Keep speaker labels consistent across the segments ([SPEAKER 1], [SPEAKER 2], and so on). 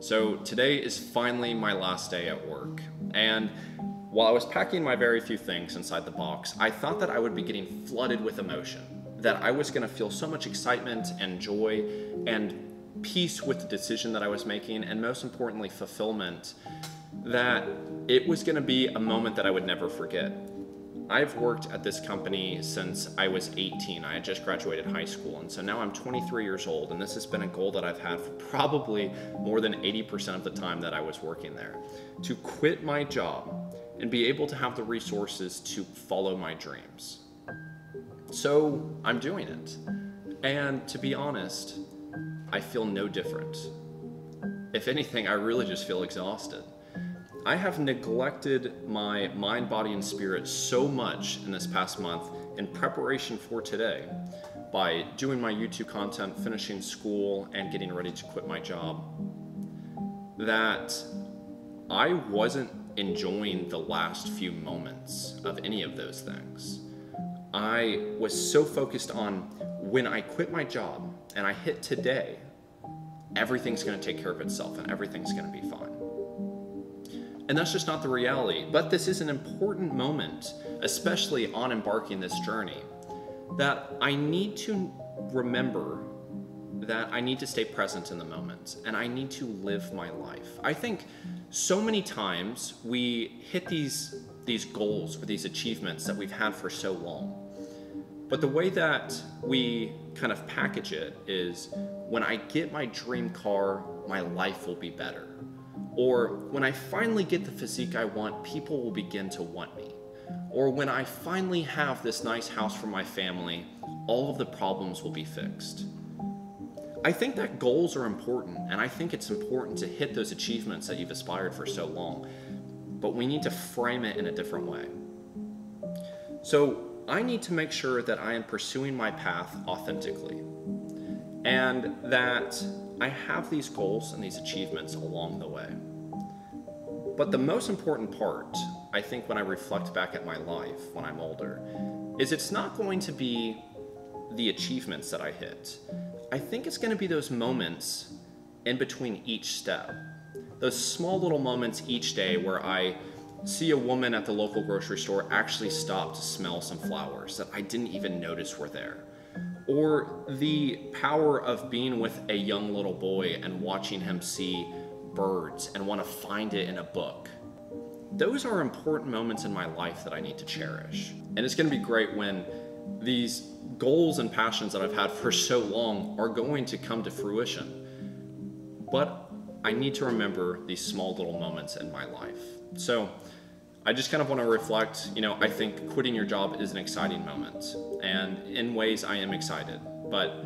[SPEAKER 1] So today is finally my last day at work. And while I was packing my very few things inside the box, I thought that I would be getting flooded with emotion, that I was going to feel so much excitement and joy and peace with the decision that I was making, and most importantly, fulfillment, that it was going to be a moment that I would never forget. I've worked at this company since I was 18. I had just graduated high school, and so now I'm 23 years old, and this has been a goal that I've had for probably more than 80% of the time that I was working there to quit my job and be able to have the resources to follow my dreams. So I'm doing it. And to be honest, I feel no different. If anything, I really just feel exhausted. I have neglected my mind, body, and spirit so much in this past month in preparation for today by doing my YouTube content, finishing school, and getting ready to quit my job that I wasn't enjoying the last few moments of any of those things. I was so focused on when I quit my job and I hit today, everything's going to take care of itself and everything's going to be fine. And that's just not the reality. But this is an important moment, especially on embarking this journey, that I need to remember that I need to stay present in the moment and I need to live my life. I think so many times we hit these these goals or these achievements that we've had for so long. But the way that we kind of package it is when I get my dream car, my life will be better. Or when I finally get the physique I want, people will begin to want me. Or when I finally have this nice house for my family, all of the problems will be fixed. I think that goals are important, and I think it's important to hit those achievements that you've aspired for so long. But we need to frame it in a different way. So I need to make sure that I am pursuing my path authentically and that I have these goals and these achievements along the way. But the most important part, I think, when I reflect back at my life when I'm older, is it's not going to be the achievements that I hit. I think it's going to be those moments in between each step. Those small little moments each day where I see a woman at the local grocery store actually stop to smell some flowers that I didn't even notice were there or the power of being with a young little boy and watching him see birds and want to find it in a book. Those are important moments in my life that I need to cherish. And it's going to be great when these goals and passions that I've had for so long are going to come to fruition. But I need to remember these small little moments in my life. So, I just kind of want to reflect, you know, I think quitting your job is an exciting moment. And in ways, I am excited. But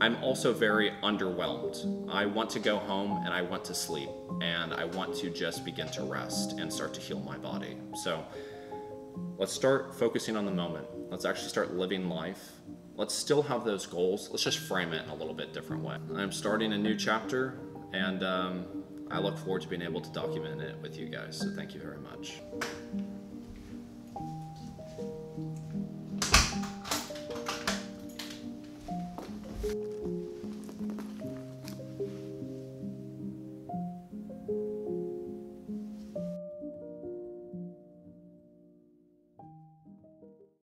[SPEAKER 1] I'm also very underwhelmed. I want to go home and I want to sleep. And I want to just begin to rest and start to heal my body. So let's start focusing on the moment. Let's actually start living life. Let's still have those goals. Let's just frame it in a little bit different way. I'm starting a new chapter and um, I look forward to being able to document it with you guys. So thank you very much.